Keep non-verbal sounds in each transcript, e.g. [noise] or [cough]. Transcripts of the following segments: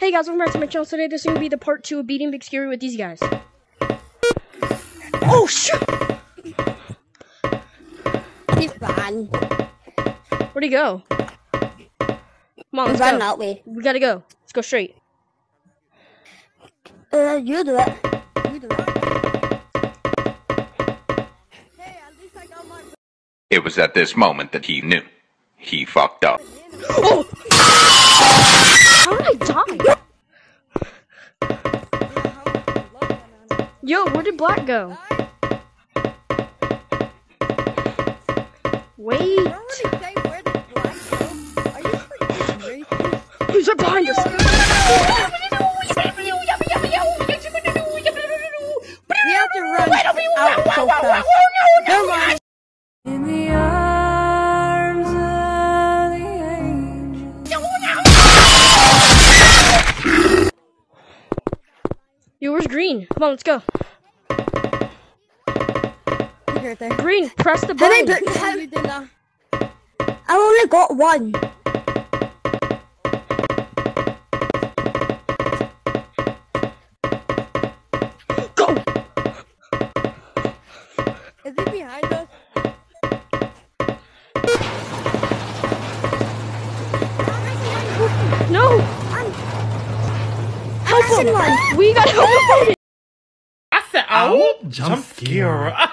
Hey guys, welcome back to my channel. Today this is gonna be the part two of beating Big Scary with these guys. Oh shoot! He's fine. Where'd he go? Come on, He's let's running go. that way. We gotta go. Let's go straight. Uh, you do it. You do it. Hey, at least I got my It was at this moment that he knew. He fucked up. Oh! How did I die? Yo, where did Black go? Wait. Who's right behind us? Yo, where's Green? Come on, let's go. Right. Green, press the button. buttons have you done now? I only got one. Help him! We gotta help him! I said, oh, jump scare. [laughs]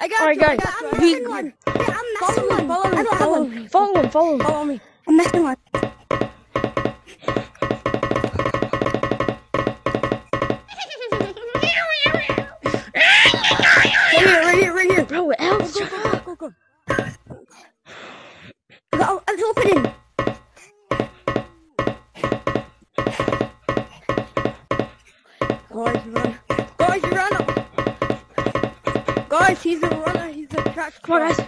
I got All right, you. guys. I got, I'm we- missing one. Yeah, I'm missing one. Follow me, Follow follow him, follow him, follow him. Follow me. I'm missing one. Run. Guys, run. Guys, he's a runner. He's a track come on, guys.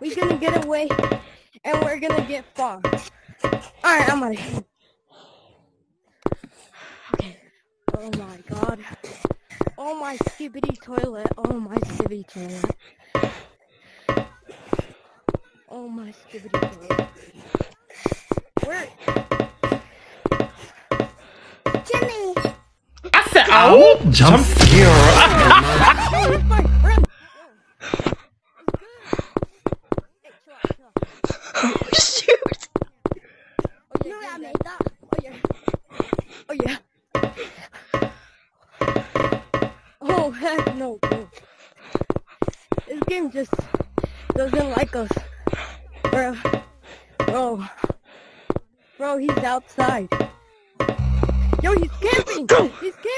We're gonna get away, and we're gonna get far. Alright, I'm out of here. Okay. Oh my god. Oh my Skibidi toilet. Oh my Skibidi toilet. Oh my Skibidi toilet. Where? Jimmy! I said, oh, jump scare. Oh, it's fine. Run! Shoot! Oh, yeah, I made that. Oh, yeah. Oh, yeah. Oh, heck no, bro. This game just doesn't like us. Bro. Bro. Bro, he's outside. Yo, he's camping! He's camping!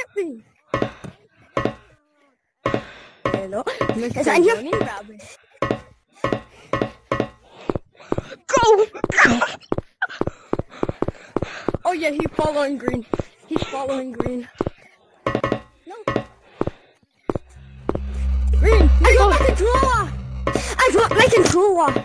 Mr. Johnny Rabbit. Go! Oh yeah, he's following green. He's following green. No. Green, I got my controller! I got my controller!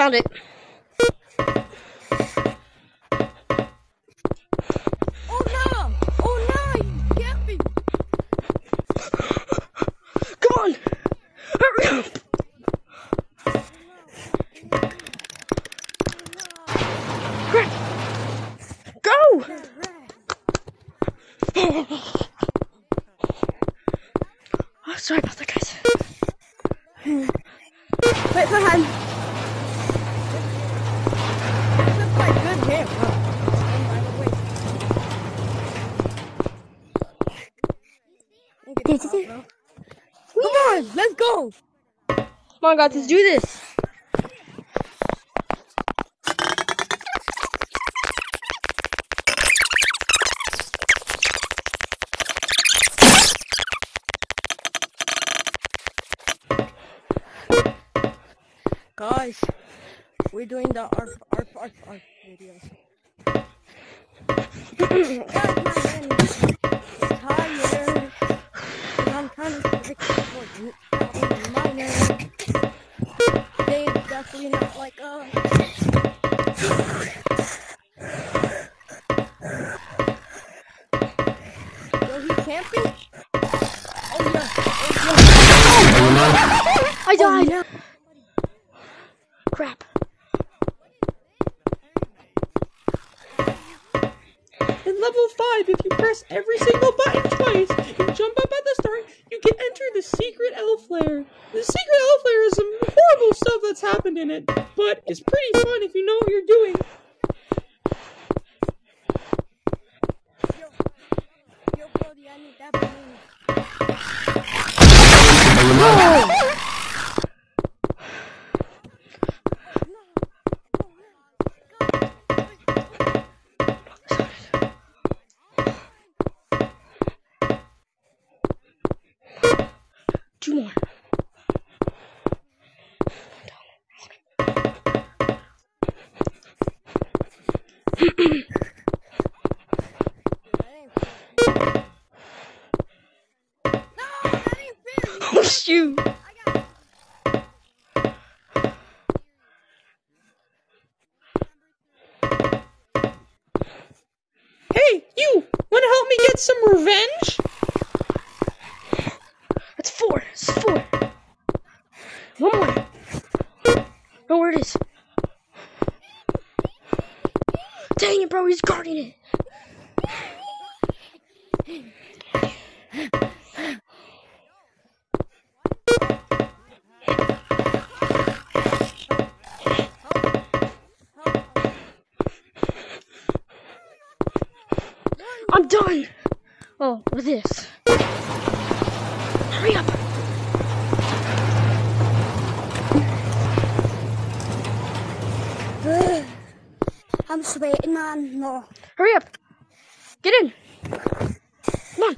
Found it. found it. Oh no! Oh no! He's camping! Come on! Hurry up! Greg! Go! Oh, sorry about that, guys. Wait for him. This is quite good here. Oh, by the way. Come on, let's go. Come on, guys, let's do this. Guys, we're doing the ARF, ARF, ARF, ARF videos. [clears throat] Hopefully not like uh. Yo, he camping? Oh yeah. Oh I yeah. Oh, died. yeah. Crap. In level 5, if you press every single button twice and jump up at the start, you can enter the secret elf lair. The secret elf lair is some horrible stuff that's happened in it, but it's pretty fun if you know what you're doing. Some revenge? That's four. That's four. I'm sweating, man. No, Hurry up. Get in. Come on.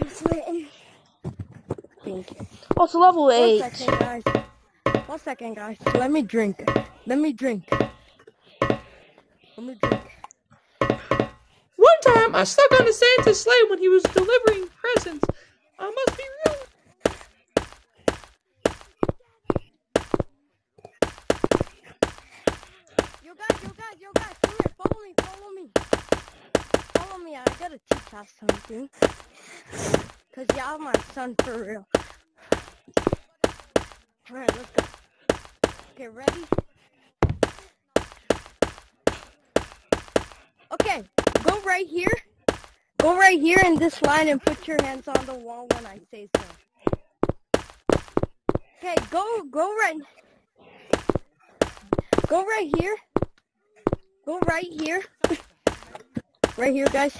I'm sweating. Thank. Oh, it's level One eight. second, guys. One second, guys. Let me drink. Let me drink. Let me drink. One time, I stuck on a Santa's sleigh when he was delivering presents. I must be real. Yo, guys. Come here. Follow me. Follow me. Follow me. I gotta teach y'all something. Cause y'all my son for real. Alright, let's go. Okay, ready? Okay, go right here. Go right here in this line and put your hands on the wall when I say so. Okay, go, go right. Go right here. Go right here. right here, guys.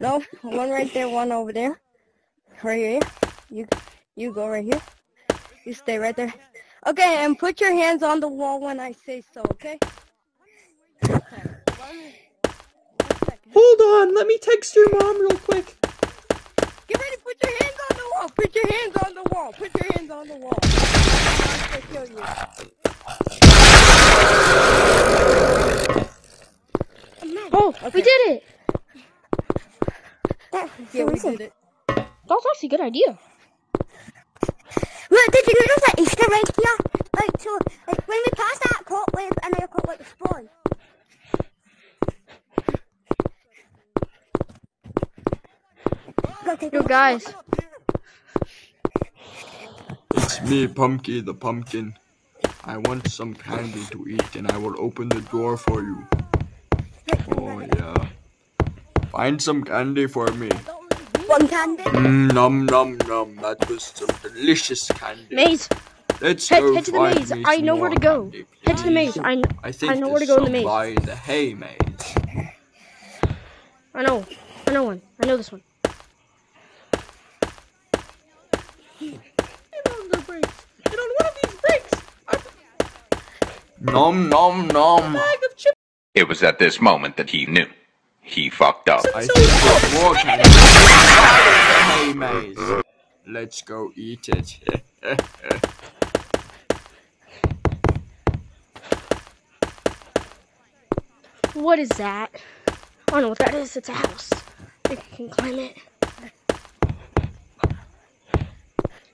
No, one right there, one over there. Right here. You, you go right here. You stay right there. Okay, and put your hands on the wall when I say so, okay? Okay. One, one second. Hold on, let me text your mom real quick. Get ready, put your hands on the wall. Put your hands on the wall. Put your hands on the wall. I'm gonna kill you. Oh, we did it. Yeah, we did it. That was actually a good idea. Look, did you notice that Easter egg here? Like, so, like, when we pass that clockwork, another clockwork spawn. Go take a Yo, look. guys. It's me, Pumpkin the Pumpkin. I want some candy to eat and I will open the door for you. Yeah. Find some candy for me. One candy. Mm, nom nom nom. That was some delicious candy. Maze. Let's Head, go head to the maze. me I know where to go. candy, Head to the maze. I, I think I know where to go in the some maze. by the hay maze. I know. I know one. I know this one. And on the brakes. And on one of these brakes, a Nom nom nom. bag of chips. It was at this moment that he knew. He fucked up. I think there's more candy by the hay maze. Let's go eat it. What is that? I don't know what that is. It's a house. I think I can climb it.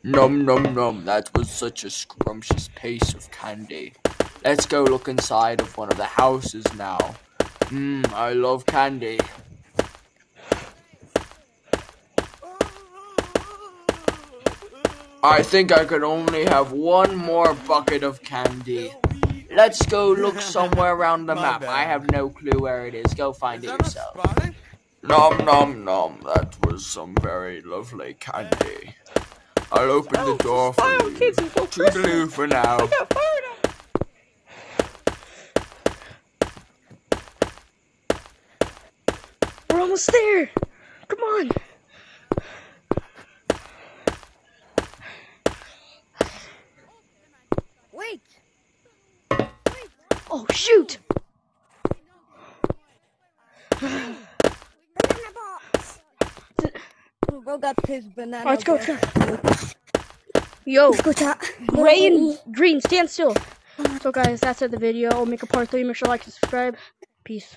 Nom nom nom, that was such a scrumptious piece of candy. Let's go look inside of one of the houses now. Mmm, I love candy. I think I could only have one more bucket of candy. Let's go look somewhere around the map. I have no clue where it is. Go find it yourself. Nom nom nom. That was some very lovely candy. I'll open the door for you. kids, Toodaloo for now. I got fired up. We're almost there. Come on. Wait. Oh shoot. Put it in the box. Bro got his banana. Alright, let's go. bread. Let's go. Yo, Go chat. gray and green, stand still. So guys, that's it. The video. I'll make a part three. Make sure to like and subscribe. Peace.